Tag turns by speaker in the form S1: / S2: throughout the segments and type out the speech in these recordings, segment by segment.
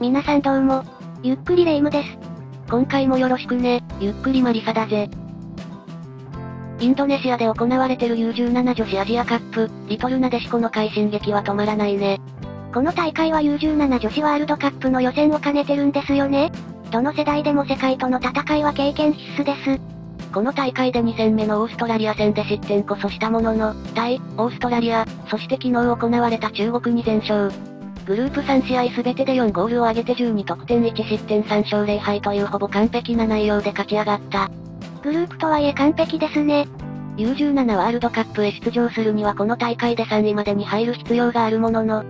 S1: 皆さんどうも。ゆっくりレ夢ムです。
S2: 今回もよろしくね、ゆっくりマリサだぜ。インドネシアで行われてる U17 女子アジアカップ、リトルナデシコの快進撃は止まらないね。
S1: この大会は U17 女子ワールドカップの予選を兼ねてるんですよねどの世代でも世界との戦いは経験必須です。
S2: この大会で2戦目のオーストラリア戦で失点こそしたものの、対、オーストラリア、そして昨日行われた中国に全勝。グループ3試合全てで4ゴールを挙げて12得点1失点3勝0敗というほぼ完璧な内容で勝ち上がった。
S1: グループとはいえ完璧ですね。
S2: U17 ワールドカップへ出場するにはこの大会で3位までに入る必要があるものの、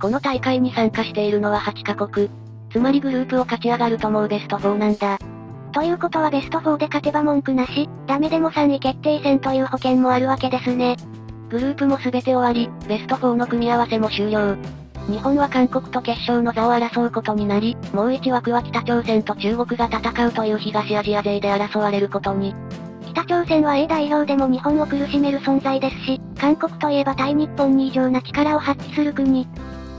S2: この大会に参加しているのは8カ国。つまりグループを勝ち上がるともうベスト4なんだ。
S1: ということはベスト4で勝てば文句なし、ダメでも3位決定戦という保険もあるわけですね。
S2: グループも全て終わり、ベスト4の組み合わせも終了。日本は韓国と決勝の座を争うことになり、もう1枠は北朝鮮と中国が戦うという東アジア勢で争われることに。
S1: 北朝鮮は A 代表でも日本を苦しめる存在ですし、韓国といえば対日本に異常な力を発揮する国。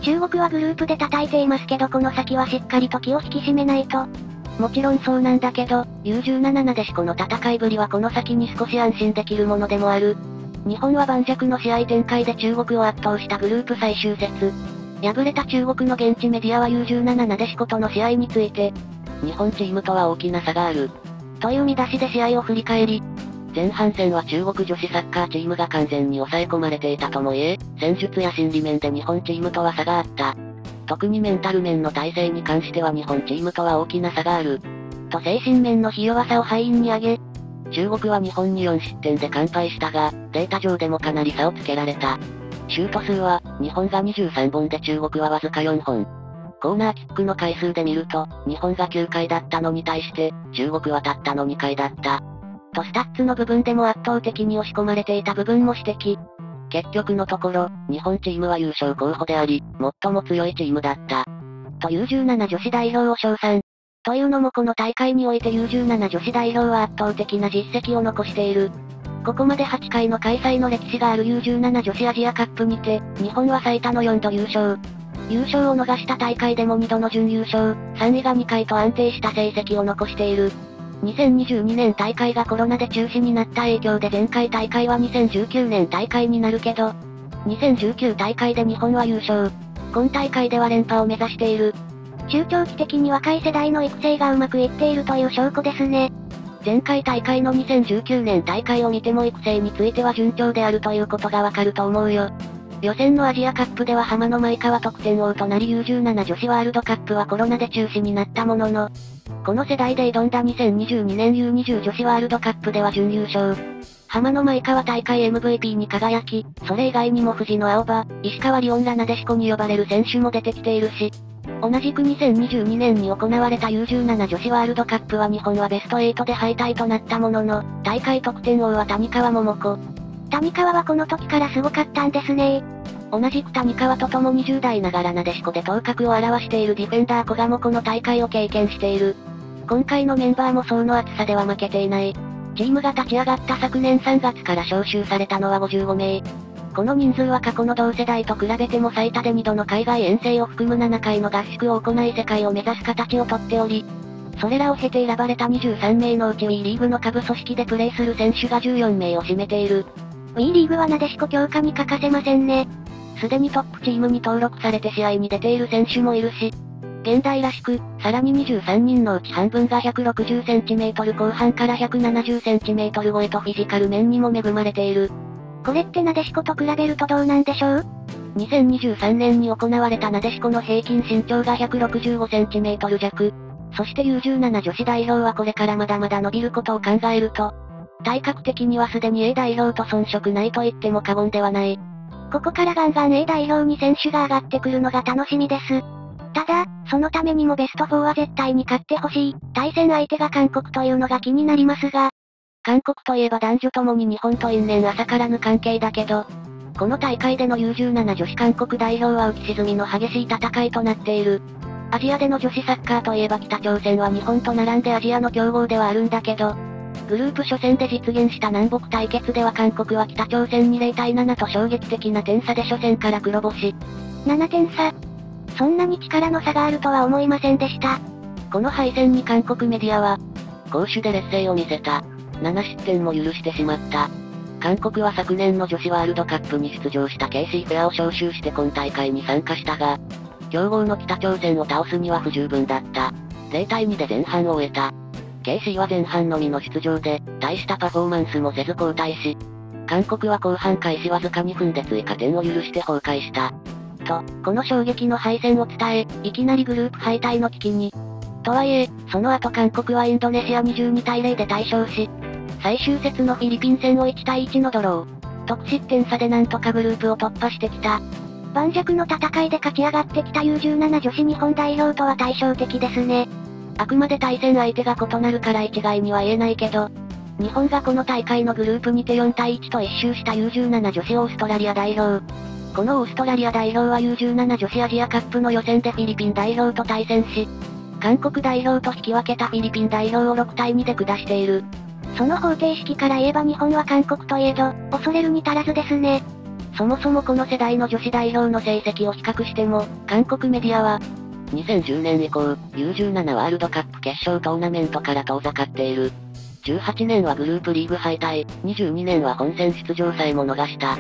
S1: 中国はグループで叩いていますけどこの先はしっかりと気を引き締めないと。
S2: もちろんそうなんだけど、U17 なでしこの戦いぶりはこの先に少し安心できるものでもある。日本は盤石の試合展開で中国を圧倒したグループ最終節。敗れた中国の現地メディアは U17 なでしことの試合について、日本チームとは大きな差がある。という見出しで試合を振り返り、前半戦は中国女子サッカーチームが完全に抑え込まれていたとも言え、戦術や心理面で日本チームとは差があった。特にメンタル面の体制に関しては日本チームとは大きな差がある。と精神面のひ弱さを敗因に挙げ、中国は日本に4失点で完敗したが、データ上でもかなり差をつけられた。シュート数は、日本が23本で中国はわずか4本。コーナーキックの回数で見ると、日本が9回だったのに対して、中国はたったの2回だった。とスタッツの部分でも圧倒的に押し込まれていた部分も指摘。結局のところ、日本チームは優勝候補であり、最も強いチームだった。と U-17女子代表を称賛。というのもこの大会において U17 女子代表は圧倒的な実績を残している。ここまで8回の開催の歴史がある U17 女子アジアカップにて、日本は最多の4度優勝。優勝を逃した大会でも2度の準優勝、3位が2回と安定した成績を残している。2022年大会がコロナで中止になった影響で前回大会は2019年大会になるけど、2019大会で日本は優勝。今大会では連覇を目指している。
S1: 中長期的に若い世代の育成がうまくいっているという証拠ですね。
S2: 前回大会の2019年大会を見ても育成については順調であるということがわかると思うよ。予選のアジアカップでは浜野舞香は得点王となり U17 女子ワールドカップはコロナで中止になったものの、この世代で挑んだ2022年 U20 女子ワールドカップでは準優勝。浜野舞香は大会 MVP に輝き、それ以外にも藤野青葉、石川リオンらなでしこに呼ばれる選手も出てきているし、同じく2022年に行われた U17 女子ワールドカップは日本はベスト8で敗退となったものの、大会得点王は谷川桃子。
S1: 谷川はこの時からすごかったんですね
S2: 同じく谷川と共に10代ながらなでしこで頭角を現しているディフェンダー古賀もこの大会を経験している。今回のメンバーも層の厚さでは負けていない。チームが立ち上がった昨年3月から招集されたのは55名。この人数は過去の同世代と比べても最多で2度の海外遠征を含む7回の合宿を行い世界を目指す形をとっており、それらを経て選ばれた23名のうち WE リーグの下部組織でプレーする選手が14名を占めている。
S1: WE リーグはなでしこ強化に欠かせませんね。
S2: すでにトップチームに登録されて試合に出ている選手もいるし、現代らしく、さらに23人のうち半分が 160cm 後半から 170cm 超えとフィジカル面にも恵まれている。
S1: これってなでしこと比べるとどうなんでしょう
S2: ?2023 年に行われたなでしこの平均身長が 165cm 弱。そして U17 女子代表はこれからまだまだ伸びることを考えると、体格的にはすでに A 代表と遜色ないと言っても過言ではない。
S1: ここからガンガン A 代表に選手が上がってくるのが楽しみです。ただ、そのためにもベスト4は絶対に勝ってほしい。対戦相手が韓国というのが気になりますが、
S2: 韓国といえば男女ともに日本と因縁浅からぬ関係だけど、この大会での U17 女子韓国代表は浮き沈みの激しい戦いとなっている。アジアでの女子サッカーといえば北朝鮮は日本と並んでアジアの強豪ではあるんだけど、グループ初戦で実現した南北対決では韓国は北朝鮮に0対7と衝撃的な点差で初戦から黒星。
S1: 7点差。そんなに力の差があるとは思いませんでした。
S2: この敗戦に韓国メディアは、攻守で劣勢を見せた。7失点も許してしまった。韓国は昨年の女子ワールドカップに出場した KC フェアを招集して今大会に参加したが、強豪の北朝鮮を倒すには不十分だった。0対2で前半を終えた。KC は前半のみの出場で、大したパフォーマンスもせず交代し、韓国は後半開始わずか2分で追加点を許して崩壊した。と、この衝撃の敗戦を伝え、いきなりグループ敗退の危機に。とはいえ、その後韓国はインドネシア22対0で大勝し、最終節のフィリピン戦を1対1のドロー。得失点差でなんとかグループを突破してきた。盤石の戦いで勝ち上がってきた U17 女子日本代表とは対照的ですね。あくまで対戦相手が異なるから一概には言えないけど、日本がこの大会のグループにて4対1と一周した U17 女子オーストラリア代表。このオーストラリア代表は U17 女子アジアカップの予選でフィリピン代表と対戦し、韓国代表と引き分けたフィリピン代表を6対2で下している。その方程式から言えば日本は韓国といえど、恐れるに足らずですね。そもそもこの世代の女子代表の成績を比較しても、韓国メディアは、2010年以降、U17 ワールドカップ決勝トーナメントから遠ざかっている。18年はグループリーグ敗退、22年は本戦出場さえも逃した。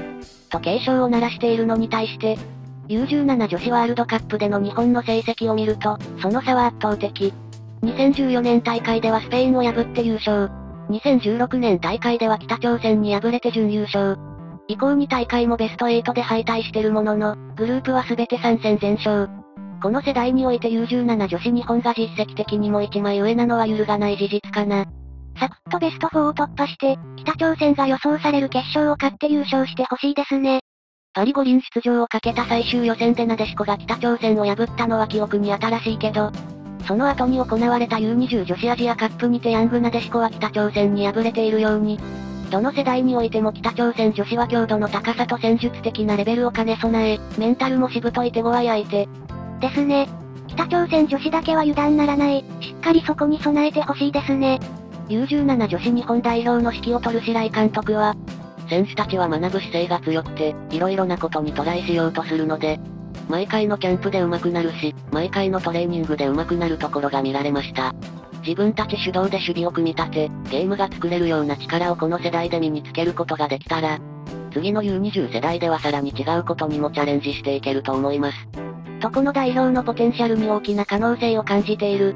S2: と警鐘を鳴らしているのに対して、U17 女子ワールドカップでの日本の成績を見ると、その差は圧倒的。2014年大会ではスペインを破って優勝。2016年大会では北朝鮮に敗れて準優勝。以降2大会もベスト8で敗退してるものの、グループは全て3戦全勝。この世代において U17 女子日本が実績的にも一枚上なのは揺るがない事実かな。サクッとベスト4を突破して、北朝鮮が予想される決勝を勝って優勝してほしいですね。パリ五輪出場をかけた最終予選でなでしこが北朝鮮を破ったのは記憶に新しいけど、その後に行われた U20 女子アジアカップにてヤングなでしこは北朝鮮に敗れているように、どの世代においても北朝鮮女子は強度の高さと戦術的なレベルを兼ね備え、メンタルもしぶとい手強い相手。ですね。北朝鮮女子だけは油断ならない、しっかりそこに備えてほしいですね。U17 女子日本代表の指揮を取る白井監督は、選手たちは学ぶ姿勢が強くて、色々なことにトライしようとするので、毎回のキャンプで上手くなるし、毎回のトレーニングで上手くなるところが見られました。自分たち主導で守備を組み立て、ゲームが作れるような力をこの世代で身につけることができたら、次の U20 世代ではさらに違うことにもチャレンジしていけると思います。とこの代表のポテンシャルに大きな可能性を感じている。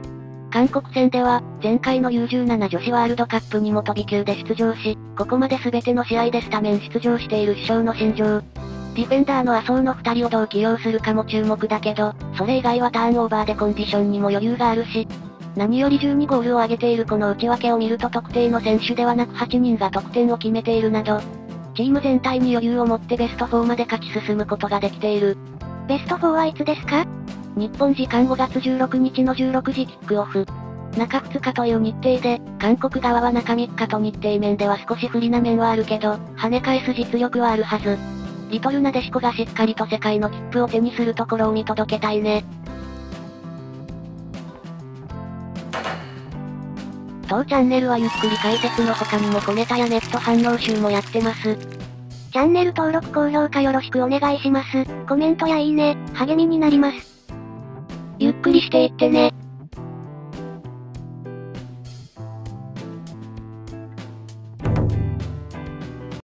S2: 韓国戦では、前回の U17 女子ワールドカップにも飛び級で出場し、ここまで全ての試合でスタメン出場している首相の心情。ディフェンダーの麻生の二人をどう起用するかも注目だけど、それ以外はターンオーバーでコンディションにも余裕があるし、何より12ゴールを挙げているこの内訳を見ると特定の選手ではなく8人が得点を決めているなど、チーム全体に余裕を持ってベスト4まで勝ち進むことができている。
S1: ベスト4はいつですか？
S2: 日本時間5月16日の16時キックオフ。中2日という日程で、韓国側は中3日と日程面では少し不利な面はあるけど、跳ね返す実力はあるはず。リトルなでしこがしっかりと世界の切符を手にするところを見届けたいね。当チャンネルはゆっくり解説の他にも小ネタやネット反応集もやってます。
S1: チャンネル登録高評価よろしくお願いします。コメントやいいね、励みになります。
S2: ゆっくりしていってね。